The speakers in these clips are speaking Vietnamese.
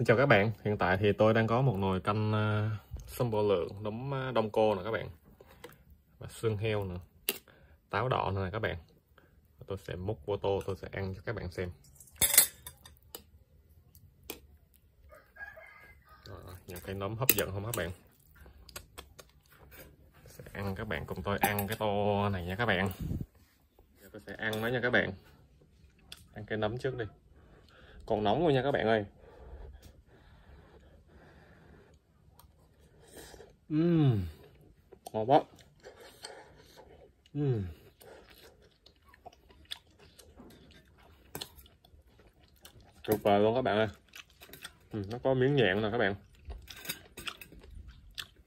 Xin chào các bạn, hiện tại thì tôi đang có một nồi canh uh, sâm bò lượng nấm uh, ờ, đông cô nè các bạn. Và xương heo nữa táo đỏ nữa nè các bạn. Tôi sẽ múc vô tô tôi sẽ ăn cho các bạn xem. Rồi, những cái nấm hấp dẫn không các bạn? Sẽ ăn các bạn cùng tôi ăn cái tô này nha các bạn. Giờ tôi sẽ ăn nó nha các bạn. Ăn cái nấm trước đi. Còn nóng luôn nha các bạn ơi. Uhm, ngon quá. Uhm. Tuyệt vời luôn các bạn ơi. Ừ, nó có miếng nhạn nè các bạn.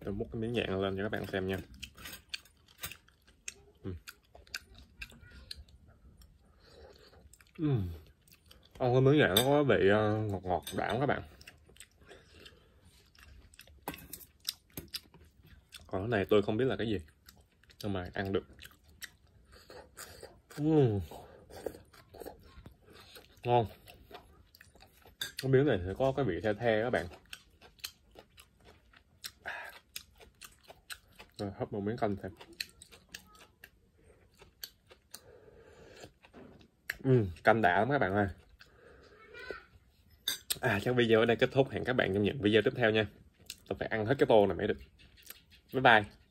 Tôi múc cái miếng nhạn lên cho các bạn xem nha. Ừ. Ừ. Ăn cái miếng nhạn nó có vị ờ, ngọt ngọt đạm các bạn. Còn cái này tôi không biết là cái gì nhưng mà ăn được. Uhm. ngon. Cái miếng này sẽ có cái vị the the các bạn. Rồi hấp một miếng canh thêm. Uhm, canh đã lắm các bạn ơi. À chắc video ở đây kết thúc. Hẹn các bạn trong những video tiếp theo nha. Tôi phải ăn hết cái tô này mới được bye bye